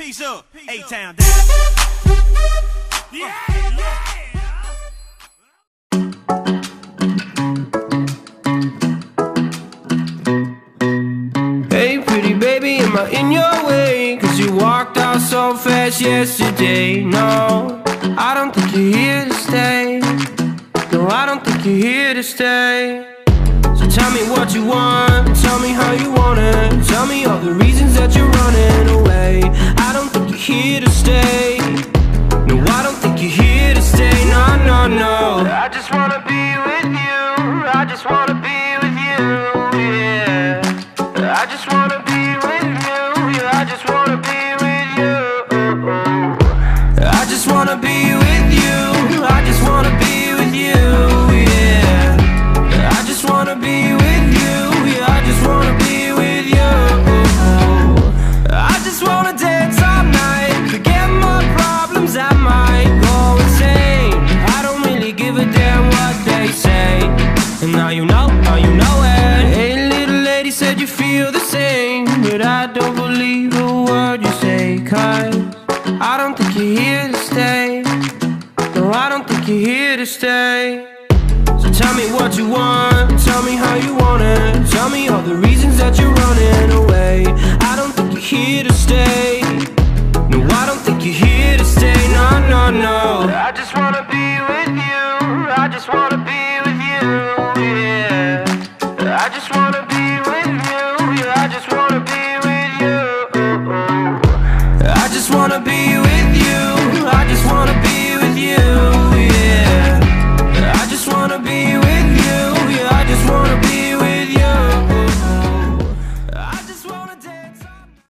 Peace up, A-Town down. Yeah, yeah. Hey pretty baby, am I in your way? Cause you walked out so fast yesterday. No, I don't think you're here to stay. No, I don't think you're here to stay. So tell me what you want, tell me how you want it. Tell me all the reasons that you're running I just wanna be with you, yeah, I just wanna be with you. I just wanna be with you, I just wanna be with you, yeah. I just wanna be with you, yeah, I just wanna be with you. I just wanna dance all night, forget my problems, said you feel the same But I don't believe a word you say Cause I don't think you're here to stay. No, I don't think you're here to stay. So tell me what you want Tell me how you want it. Tell me all the reasons that you're running away. I don't think you're here to stay. No, I don't think you're here to stay. No, no, no. I just wanna be with you. I just wanna be with you, yeah. I just wanna be